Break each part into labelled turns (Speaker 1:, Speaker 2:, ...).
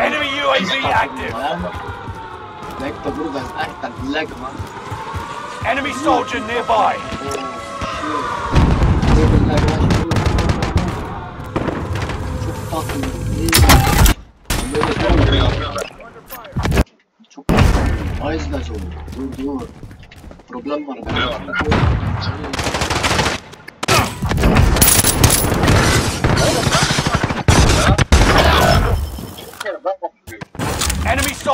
Speaker 1: Enemy UAV active. Enemy soldier nearby.
Speaker 2: Çok tatlı.
Speaker 3: Buraya almıyor.
Speaker 2: Çok Ayız da çok. Dur dur. Problem.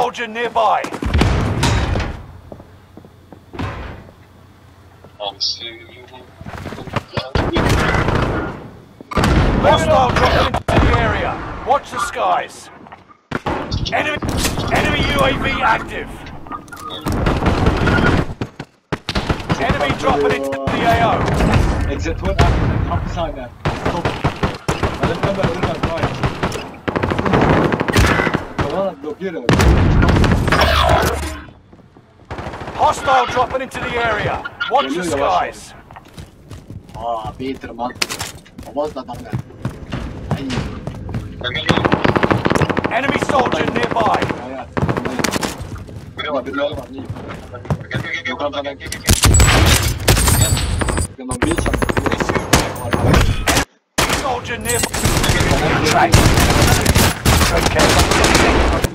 Speaker 1: Soldier nearby. Hostile dropping into the area. Watch the skies. Enemy, enemy UAV active. Enemy dropping into the AO.
Speaker 2: Exit one hapishane. Stop. Öğretmen ben öğretmen. Vay. Tamam blokluyorum.
Speaker 1: Hostile dropping into the area. Watch the skies.
Speaker 2: Aa Peter man. Avaz da adam ne? Ay.
Speaker 1: Enemy soldier nearby. Soldier nearby. Track. Okay.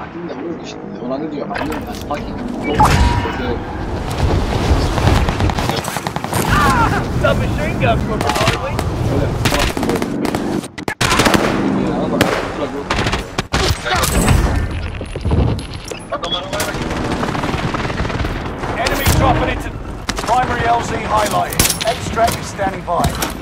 Speaker 3: Aquí me voy
Speaker 2: a decir, no la han dicho, no la han dicho.
Speaker 1: Submachine gun. Enemy dropping into primary LZ highlighted. Extract is standing by.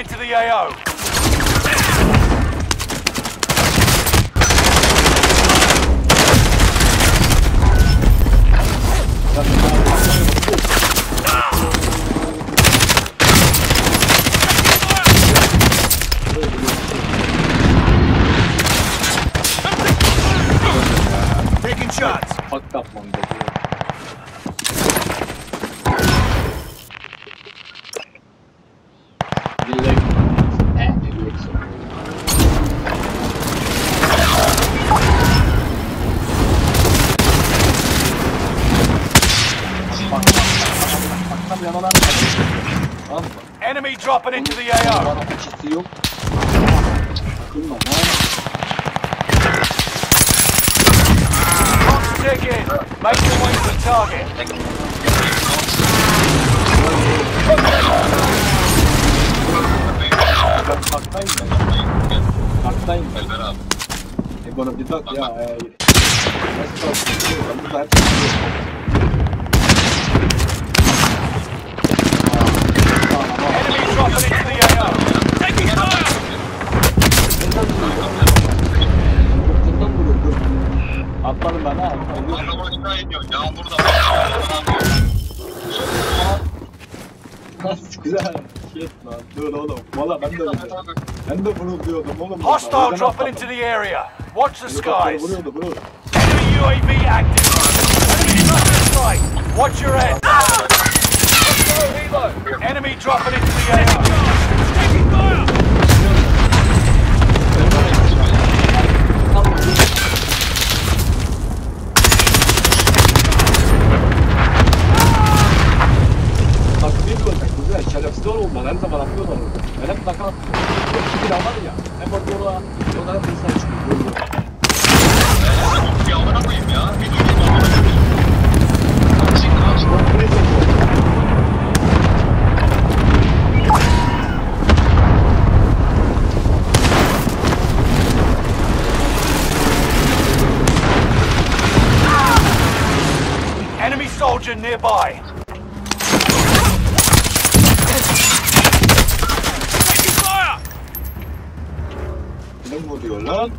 Speaker 1: Into the AO. Taking shots.
Speaker 2: Fucked up man. Dilek. Eh, dilek sonra. Bak, bak, bak, bak, tam yanalar. Tamam mı?
Speaker 1: Enemy dropping into the AO.
Speaker 2: Bana açısı yok. Takılma lan.
Speaker 1: Clock's ticking. Make your way to the target.
Speaker 2: Ben parktayım ben. Parktayım ben.
Speaker 3: Elber abi.
Speaker 2: E bana bir bak ya. Nasıl kalkıyor? Ben burada
Speaker 1: Hostile dropping into the area. Watch the skies. Enemy UAV active. Enemy strike. Watch your head. Enemy dropping into the area.
Speaker 2: Ne vuruyor lan?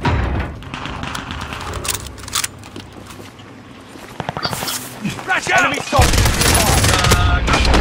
Speaker 1: Enemy soldier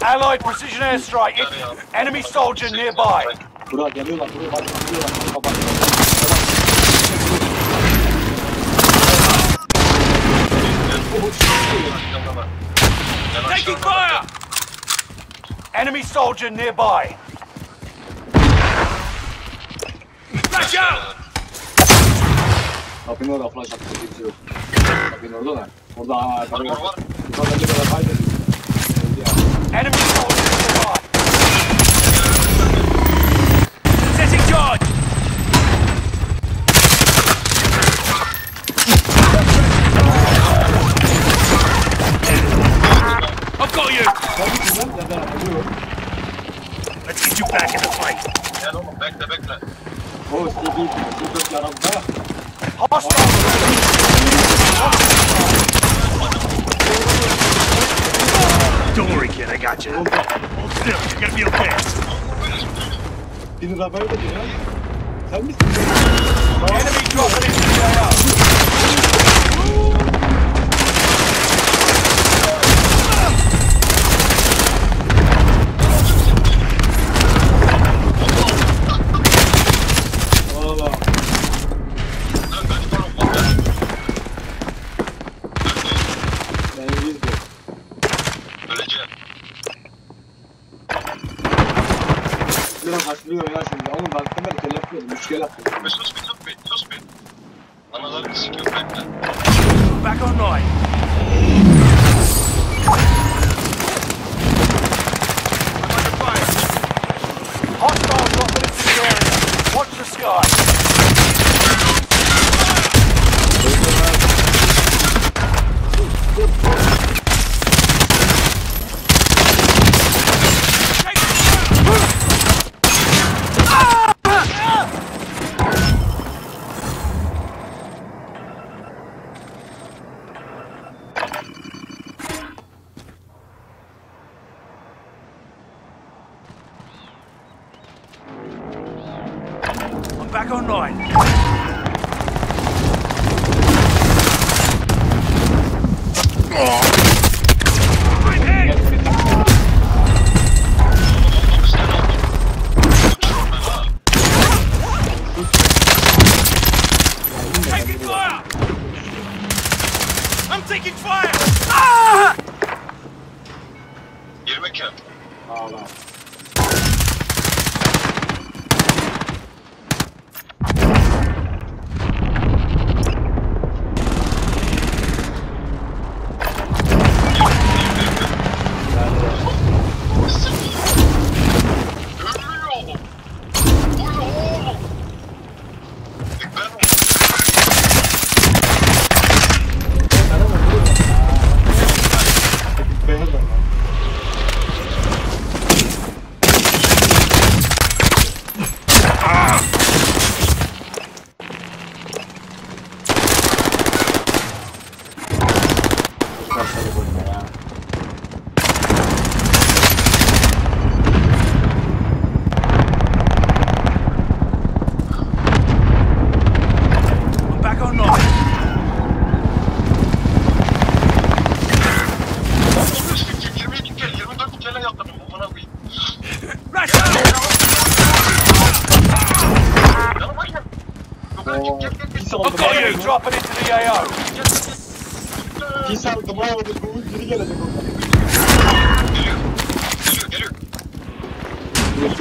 Speaker 1: Allied precision airstrike. in- Enemy soldier nearby. Taking fire! Enemy soldier nearby. Flash out!
Speaker 2: Orada flash. Kapının orada da. Orada aa.
Speaker 3: Var var var.
Speaker 2: Yukarıda bir kadar kaydediyor. Öldü ya.
Speaker 1: Enemy soldier nearby. Setting charge! I've got you!
Speaker 2: Ben gittim lan. Ya ben ölüyorum.
Speaker 1: Let's get you back in the fight.
Speaker 3: Gel oğlum bekle bekle.
Speaker 2: O istediği şurada yaramda.
Speaker 1: Hostile!
Speaker 4: Don't worry, kid. I got you.
Speaker 2: Oldu.
Speaker 4: Hold still. You're gonna be okay.
Speaker 2: Beni Rafael dedi ya. Sen misin?
Speaker 1: Enemy dropping into the
Speaker 2: AO. Kaçırıyor ya şimdi. Oğlum ben sana bir yapıyorum.
Speaker 3: Bir sus bir sus bir sus bir. Analarını sikiyorum bekle.
Speaker 4: Back online.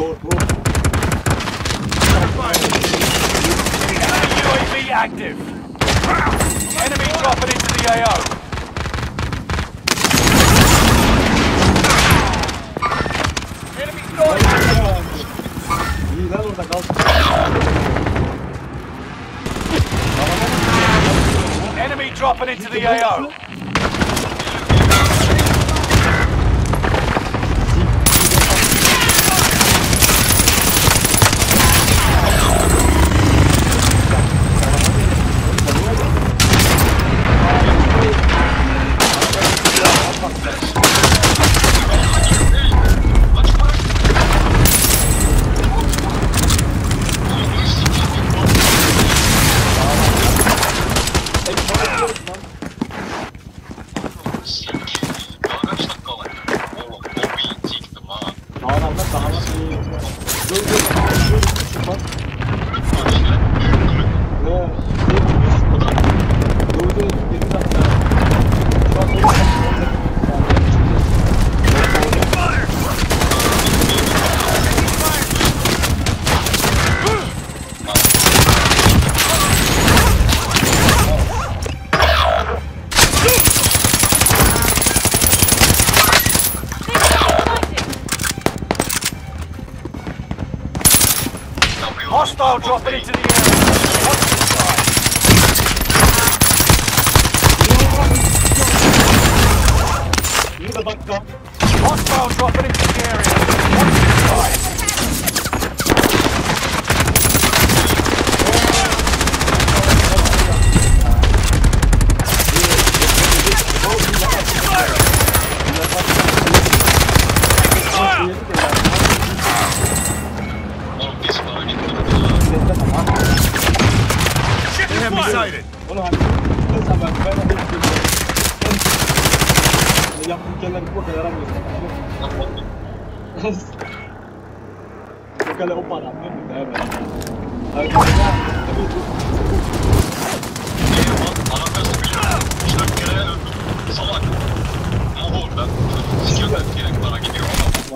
Speaker 2: roll, roll.
Speaker 1: UAV active. Enemy dropping into the AO. Enemy dropping into the AO.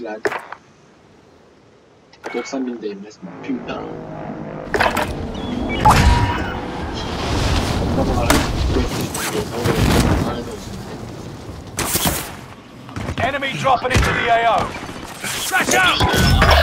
Speaker 2: flag. Yoksa bildeyim resmen. Pümden. Tam olarak
Speaker 1: Enemy dropping into the AO.
Speaker 2: Flash out!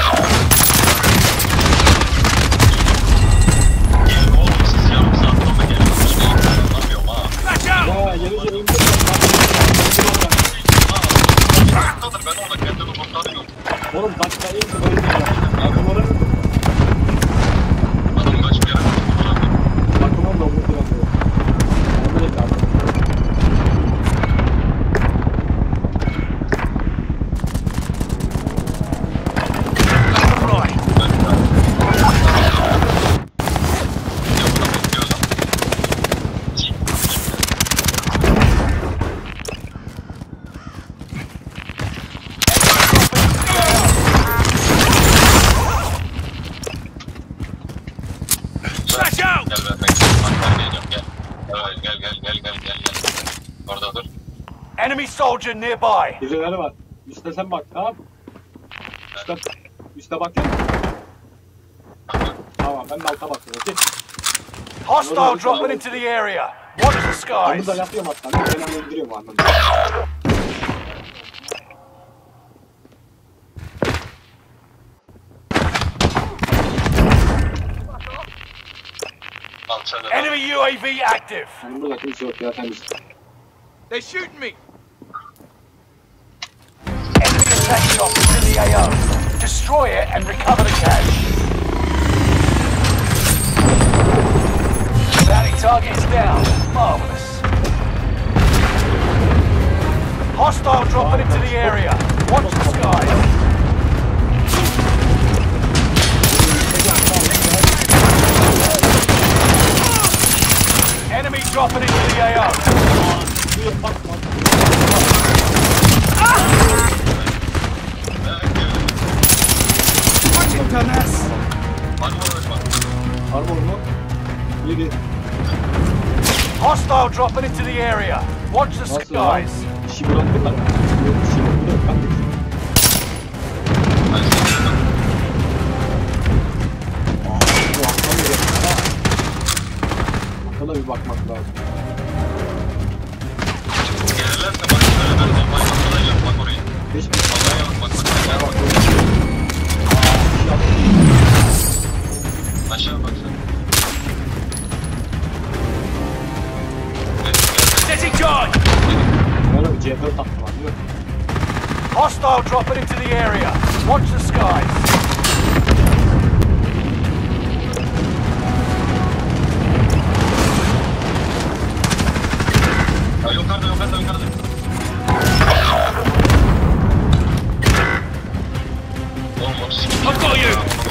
Speaker 4: Engine nearby.
Speaker 1: Füzelere bak. Üste bak tamam. Üste, üste bak. Tamam ben de alta
Speaker 4: Hostile dropping into the area. What is
Speaker 1: the
Speaker 4: skies?
Speaker 1: Da yapıyorum hatta. Ben
Speaker 5: öldürüyorum.
Speaker 4: Enemy UAV active.
Speaker 2: They're shooting me.
Speaker 4: Attack chopper in the AO. Destroy it and recover the cash. Bounty target is down. Marvelous. Hostile dropping into the area. Watch the skies. dropping into the area. Watch the
Speaker 1: Nasıl
Speaker 4: skies.
Speaker 1: İşi bıraktım ben. İşi bıraktım ben. Sana bir bakmak lazım.
Speaker 5: Gelirlerse bak, gelirlerse bak, bak, bak orayı.
Speaker 1: Hiç bir salaya
Speaker 5: bak,
Speaker 1: bak, bak, bak.
Speaker 5: Aşağı bak sen.
Speaker 2: Setting charge!
Speaker 4: Hostile dropping into the area. Watch the skies.
Speaker 2: I've got you!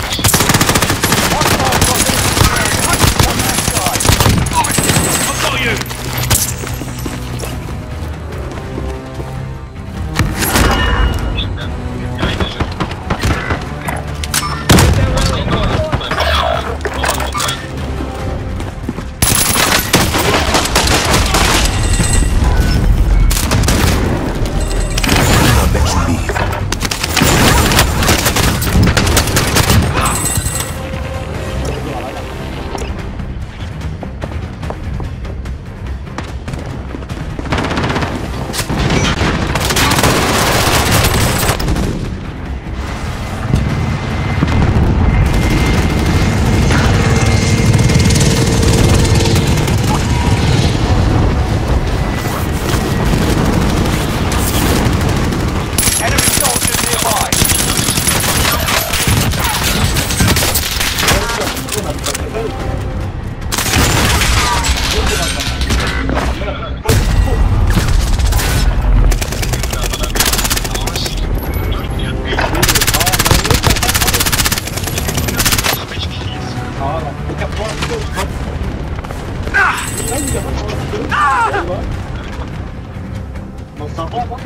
Speaker 1: Ah Non, c'est un bon, moi.